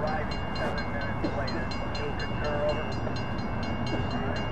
arriving seven minutes later. You'll concur, over.